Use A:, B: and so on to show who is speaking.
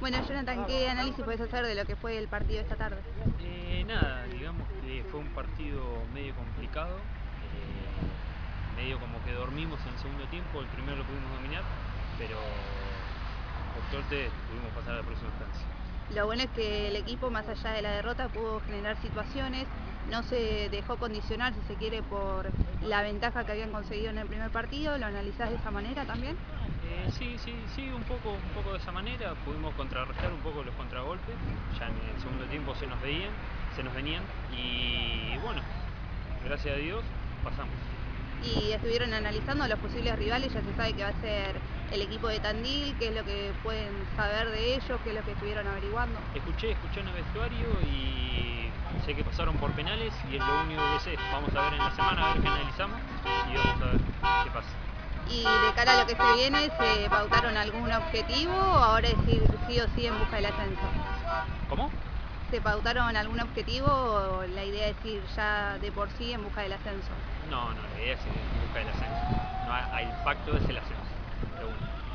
A: Bueno, Jonathan, ¿qué análisis puedes hacer de lo que fue el partido esta tarde?
B: Eh, nada, digamos que fue un partido medio complicado, eh, medio como que dormimos en el segundo tiempo, el primero lo pudimos dominar, pero por suerte pudimos pasar a la próxima instancia.
A: Lo bueno es que el equipo, más allá de la derrota, pudo generar situaciones, no se dejó condicionar, si se quiere, por la ventaja que habían conseguido en el primer partido. ¿Lo analizás de esa manera también?
B: Eh, sí, sí, sí, un poco, un poco de esa manera. Pudimos contrarrestar un poco los contragolpes. Ya en el segundo tiempo se nos veían, se nos venían y bueno, gracias a Dios pasamos.
A: Y estuvieron analizando los posibles rivales, ya se sabe que va a ser el equipo de Tandil, qué es lo que pueden saber de ellos, qué es lo que estuvieron averiguando.
B: Escuché, escuché en el vestuario y sé que pasaron por penales y es lo único que sé. Vamos a ver en la semana a ver qué analizamos y vamos a ver qué.
A: Y de cara a lo que se viene, ¿se pautaron algún objetivo o ahora es ir sí o sí en busca del ascenso?
B: ¿Cómo?
A: ¿Se pautaron algún objetivo o la idea es ir ya de por sí en busca del ascenso?
B: No, no, la idea es ir en busca del ascenso. No, el pacto es el ascenso. Lo único.